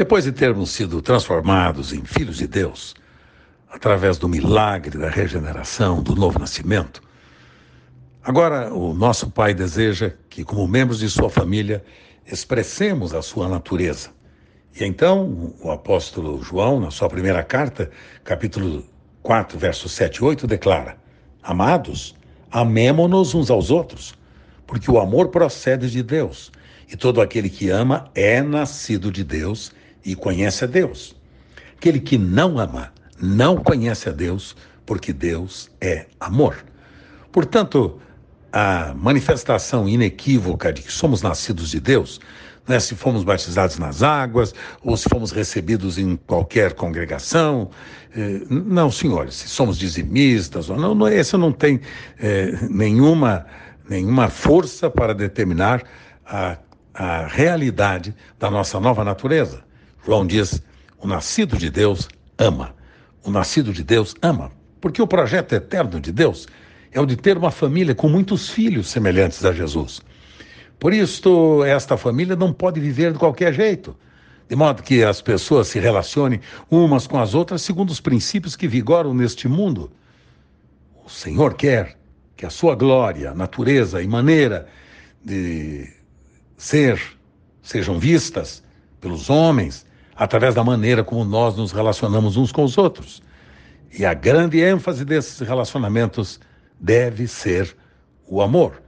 Depois de termos sido transformados em filhos de Deus, através do milagre da regeneração, do novo nascimento, agora o nosso Pai deseja que, como membros de sua família, expressemos a sua natureza. E então, o apóstolo João, na sua primeira carta, capítulo 4, versos 7 e 8, declara: Amados, amemo-nos uns aos outros, porque o amor procede de Deus, e todo aquele que ama é nascido de Deus e conhece a Deus. Aquele que não ama não conhece a Deus, porque Deus é amor. Portanto, a manifestação inequívoca de que somos nascidos de Deus, né, se fomos batizados nas águas ou se fomos recebidos em qualquer congregação, eh, não, senhores, se somos dizimistas ou não, não esse não tem eh, nenhuma, nenhuma força para determinar a, a realidade da nossa nova natureza. João diz: o nascido de Deus ama. O nascido de Deus ama. Porque o projeto eterno de Deus é o de ter uma família com muitos filhos semelhantes a Jesus. Por isso, esta família não pode viver de qualquer jeito, de modo que as pessoas se relacionem umas com as outras segundo os princípios que vigoram neste mundo. O Senhor quer que a sua glória, natureza e maneira de ser sejam vistas pelos homens através da maneira como nós nos relacionamos uns com os outros. E a grande ênfase desses relacionamentos deve ser o amor.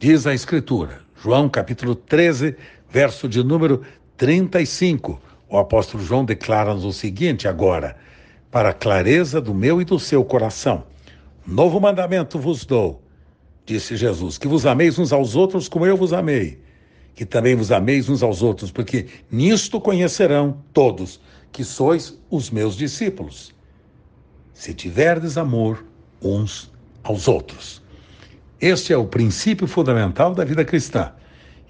Diz a Escritura, João capítulo 13, verso de número 35. O apóstolo João declara-nos o seguinte agora: para a clareza do meu e do seu coração. Novo mandamento vos dou, disse Jesus, que vos ameis uns aos outros como eu vos amei que também vos ameis uns aos outros, porque nisto conhecerão todos que sois os meus discípulos. Se tiverdes amor uns aos outros. Este é o princípio fundamental da vida cristã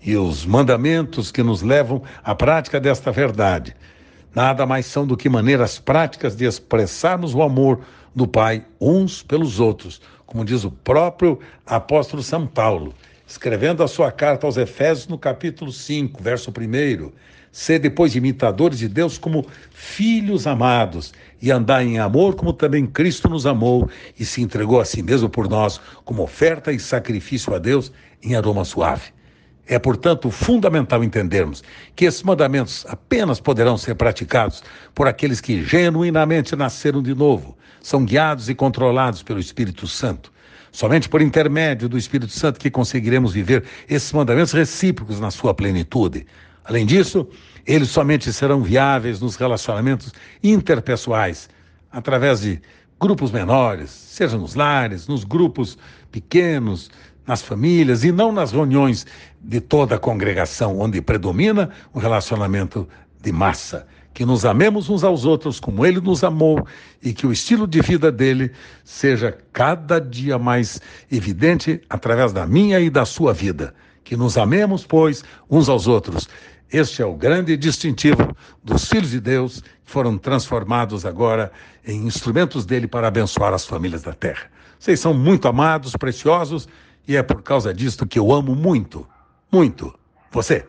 e os mandamentos que nos levam à prática desta verdade. Nada mais são do que maneiras práticas de expressarmos o amor do Pai uns pelos outros, como diz o próprio apóstolo São Paulo escrevendo a sua carta aos Efésios no capítulo 5, verso 1, ser depois imitadores de Deus como filhos amados e andar em amor como também Cristo nos amou e se entregou a si mesmo por nós como oferta e sacrifício a Deus em aroma suave. É, portanto, fundamental entendermos que esses mandamentos apenas poderão ser praticados por aqueles que genuinamente nasceram de novo, são guiados e controlados pelo Espírito Santo. Somente por intermédio do Espírito Santo que conseguiremos viver esses mandamentos recíprocos na sua plenitude. Além disso, eles somente serão viáveis nos relacionamentos interpessoais, através de grupos menores, seja nos lares, nos grupos pequenos, nas famílias e não nas reuniões de toda a congregação, onde predomina o relacionamento de massa que nos amemos uns aos outros como ele nos amou e que o estilo de vida dele seja cada dia mais evidente através da minha e da sua vida. Que nos amemos, pois, uns aos outros. Este é o grande distintivo dos filhos de Deus que foram transformados agora em instrumentos dele para abençoar as famílias da terra. Vocês são muito amados, preciosos, e é por causa disto que eu amo muito, muito você.